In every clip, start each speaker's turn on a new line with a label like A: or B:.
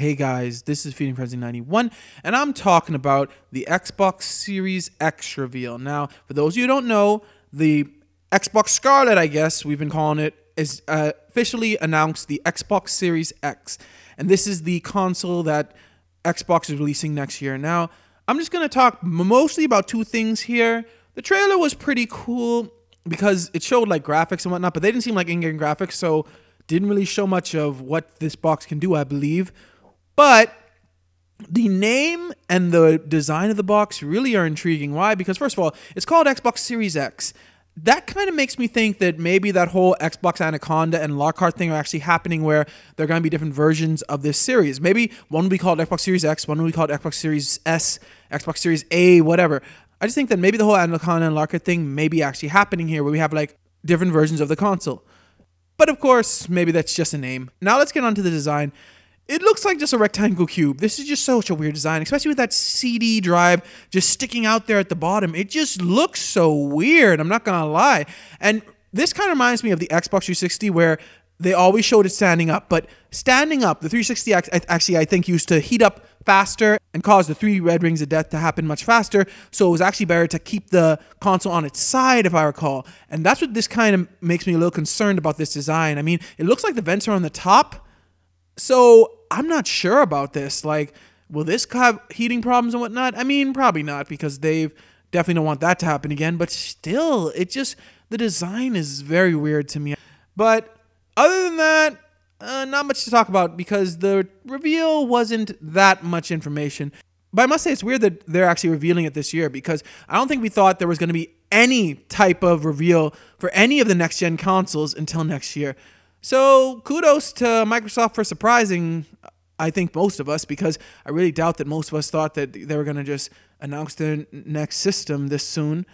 A: Hey guys, this is Feeding Frenzy 91, and I'm talking about the Xbox Series X reveal. Now, for those of you who don't know, the Xbox Scarlett, I guess we've been calling it, is uh, officially announced the Xbox Series X. And this is the console that Xbox is releasing next year. Now, I'm just going to talk mostly about two things here. The trailer was pretty cool because it showed like graphics and whatnot, but they didn't seem like in-game graphics, so didn't really show much of what this box can do, I believe. But the name and the design of the box really are intriguing. Why? Because first of all, it's called Xbox Series X. That kind of makes me think that maybe that whole Xbox Anaconda and Lockhart thing are actually happening where there are going to be different versions of this series. Maybe one will be called Xbox Series X, one will be called Xbox Series S, Xbox Series A, whatever. I just think that maybe the whole Anaconda and Lockhart thing may be actually happening here where we have like different versions of the console. But of course, maybe that's just a name. Now let's get on to the design. It looks like just a rectangle cube. This is just such a weird design, especially with that CD drive just sticking out there at the bottom. It just looks so weird. I'm not gonna lie. And this kind of reminds me of the Xbox 360 where they always showed it standing up, but standing up, the 360 actually I think used to heat up faster and cause the three red rings of death to happen much faster. So it was actually better to keep the console on its side, if I recall. And that's what this kind of makes me a little concerned about this design. I mean, it looks like the vents are on the top. So I'm not sure about this. Like, will this have heating problems and whatnot? I mean, probably not because they've definitely don't want that to happen again. But still, it just the design is very weird to me. But other than that, uh, not much to talk about because the reveal wasn't that much information. But I must say, it's weird that they're actually revealing it this year because I don't think we thought there was going to be any type of reveal for any of the next gen consoles until next year. So kudos to Microsoft for surprising, I think, most of us, because I really doubt that most of us thought that they were going to just announce their next system this soon.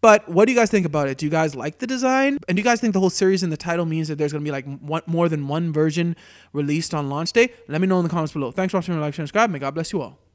A: But what do you guys think about it? Do you guys like the design? And do you guys think the whole series and the title means that there's going to be like one, more than one version released on launch day? Let me know in the comments below. Thanks for watching, like, share, and subscribe. May God bless you all.